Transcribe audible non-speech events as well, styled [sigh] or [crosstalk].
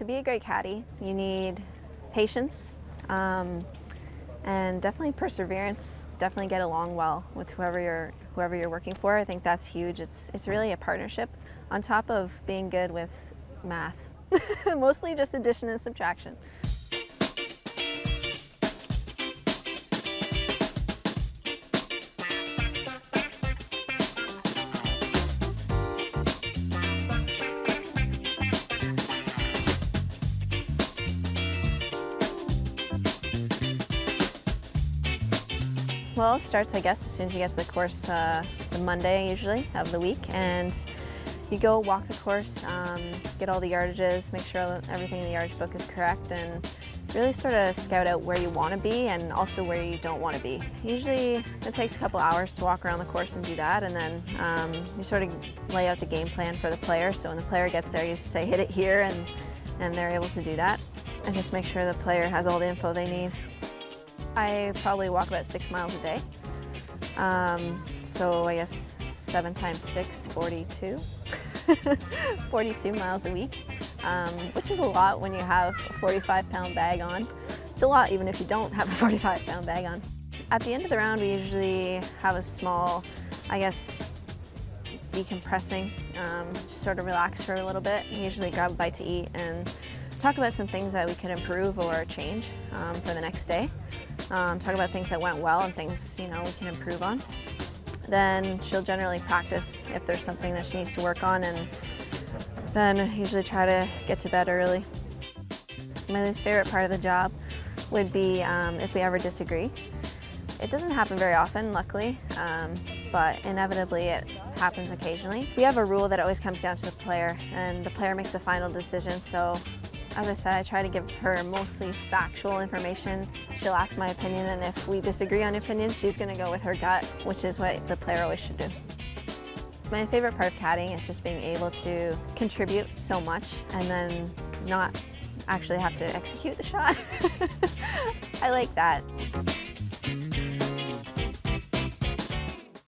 to be a great caddy, you need patience um, and definitely perseverance. Definitely get along well with whoever you're whoever you're working for. I think that's huge. It's it's really a partnership on top of being good with math. [laughs] Mostly just addition and subtraction. Well, it starts, I guess, as soon as you get to the course, uh, the Monday usually of the week, and you go walk the course, um, get all the yardages, make sure everything in the yardage book is correct, and really sort of scout out where you want to be and also where you don't want to be. Usually it takes a couple hours to walk around the course and do that, and then um, you sort of lay out the game plan for the player. So when the player gets there, you say hit it here, and, and they're able to do that. And just make sure the player has all the info they need. I probably walk about six miles a day. Um, so I guess seven times six, 42. [laughs] 42 miles a week, um, which is a lot when you have a 45 pound bag on. It's a lot even if you don't have a [laughs] 45 pound bag on. At the end of the round, we usually have a small, I guess, decompressing, um, just sort of relax for a little bit, usually grab a bite to eat and talk about some things that we can improve or change um, for the next day. Um, talk about things that went well and things you know we can improve on. Then she'll generally practice if there's something that she needs to work on and then usually try to get to bed early. My least favorite part of the job would be um, if we ever disagree. It doesn't happen very often, luckily, um, but inevitably it happens occasionally. We have a rule that always comes down to the player, and the player makes the final decision, so as I said, I try to give her mostly factual information. She'll ask my opinion, and if we disagree on opinions, she's going to go with her gut, which is what the player always should do. My favorite part of caddying is just being able to contribute so much and then not actually have to execute the shot. [laughs] I like that.